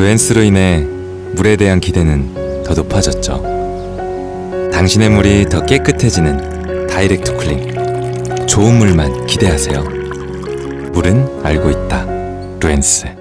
루헨스로 인해 물에 대한 기대는 더 높아졌죠. 당신의 물이 더 깨끗해지는 direct cooling. 좋은 물만 기대하세요. 물은 알고 있다. 루헨스.